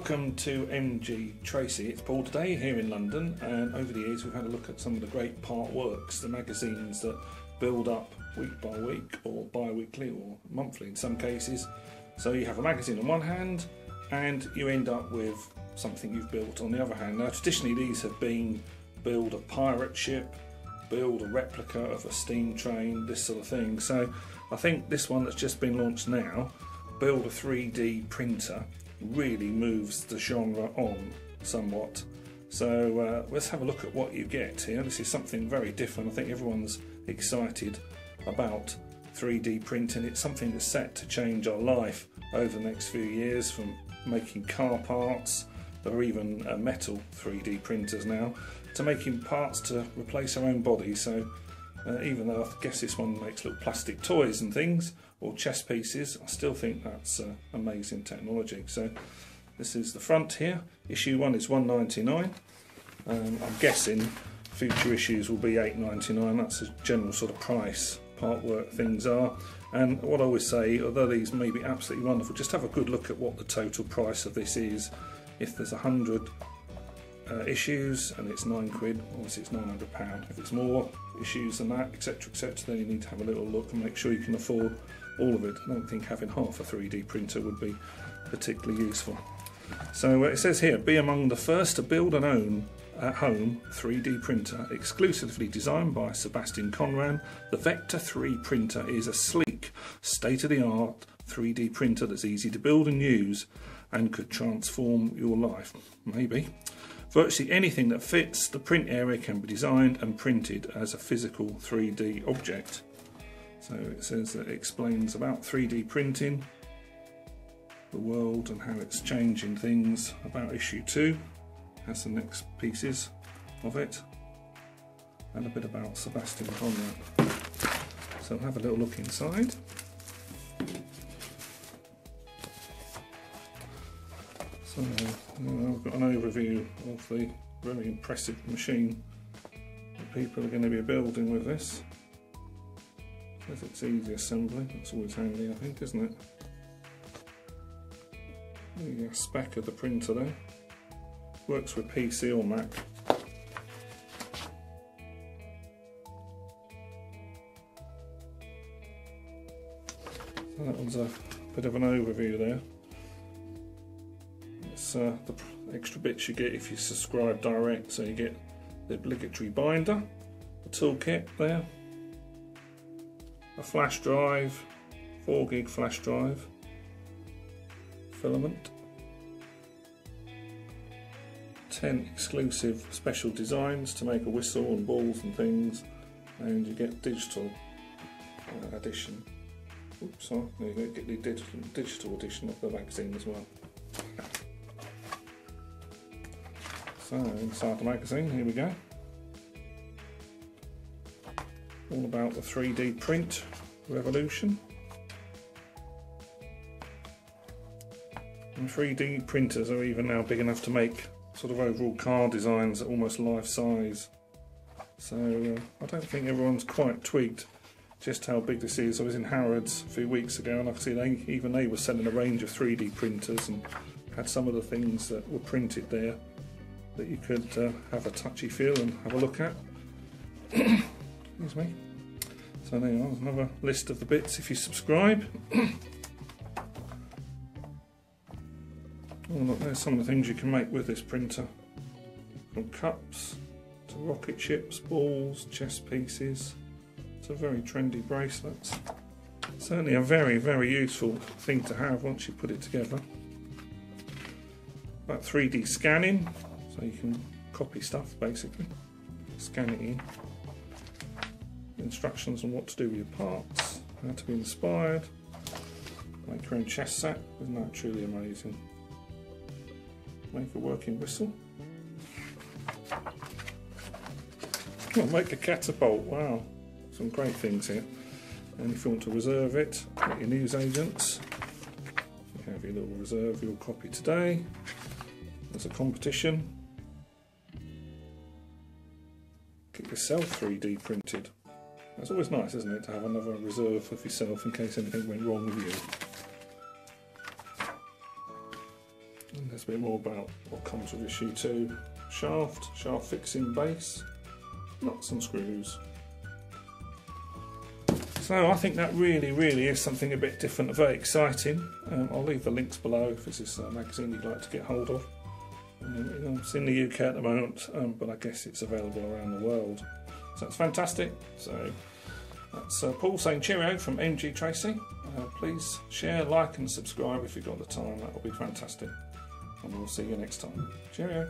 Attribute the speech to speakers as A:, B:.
A: Welcome to MG Tracey. It's Paul today here in London, and over the years we've had a look at some of the great part works, the magazines that build up week by week or bi weekly or monthly in some cases. So you have a magazine on one hand, and you end up with something you've built on the other hand. Now, traditionally, these have been build a pirate ship, build a replica of a steam train, this sort of thing. So I think this one that's just been launched now, build a 3D printer really moves the genre on somewhat. So uh, let's have a look at what you get here. This is something very different. I think everyone's excited about 3D printing. It's something that's set to change our life over the next few years from making car parts or even uh, metal 3D printers now to making parts to replace our own body. So uh, even though I guess this one makes little plastic toys and things, or chess pieces. I still think that's uh, amazing technology. So this is the front here. Issue one is 199. Um, I'm guessing future issues will be 8.99. That's a general sort of price part work things are. And what I always say, although these may be absolutely wonderful, just have a good look at what the total price of this is. If there's a hundred uh, issues and it's nine quid, obviously it's 900 pound. If it's more issues than that, etc., etc., then you need to have a little look and make sure you can afford all of it. I don't think having half a 3D printer would be particularly useful. So uh, it says here, be among the first to build and own at home 3D printer exclusively designed by Sebastian Conran. The Vector 3 printer is a sleek, state-of-the-art 3D printer that's easy to build and use and could transform your life. Maybe. Virtually anything that fits the print area can be designed and printed as a physical 3D object. So it says that it explains about 3D printing, the world and how it's changing things about issue 2. Has the next pieces of it and a bit about Sebastian Conran. So have a little look inside. I've got an overview of the very impressive machine that people are going to be building with this. If it's easy assembly, that's always handy I think, isn't it? The spec of the printer there. Works with PC or Mac. So that was a bit of an overview there. It's uh, the extra bits you get if you subscribe direct, so you get the obligatory binder, the toolkit there, a flash drive, 4 gig flash drive, filament, 10 exclusive special designs to make a whistle and balls and things, and you get digital uh, edition. Oops, sorry, you get the digital, digital edition of the magazine as well. So inside the magazine, here we go. all about the 3D print revolution. And 3D printers are even now big enough to make sort of overall car designs almost life size. So uh, I don't think everyone's quite tweaked just how big this is. I was in Harrods a few weeks ago and I see they, even they were selling a range of 3D printers and had some of the things that were printed there that you could uh, have a touchy feel and have a look at. Excuse me. So there you are, another list of the bits if you subscribe. oh look, there's some of the things you can make with this printer. From cups to rocket ships, balls, chess pieces, to very trendy bracelets. Certainly a very, very useful thing to have once you put it together. About 3D scanning, so you can copy stuff basically, scan it in instructions on what to do with your parts, how to be inspired, make your own chess set, isn't that truly amazing? Make a working whistle. Make a catapult, wow, some great things here. And if you want to reserve it, get your news agents. You have your little reserve, your copy today. There's a competition. Yourself 3D printed. It's always nice, isn't it, to have another reserve of yourself in case anything went wrong with you. And there's a bit more about what comes with issue two. Shaft, shaft fixing base, nuts and screws. So I think that really, really is something a bit different, very exciting. Um, I'll leave the links below if this is a magazine you'd like to get hold of. It's in the UK at the moment, um, but I guess it's available around the world. So that's fantastic. So that's uh, Paul saying cheerio from MG Tracey. Uh, please share, like, and subscribe if you've got the time. That will be fantastic. And we'll see you next time. Cheerio.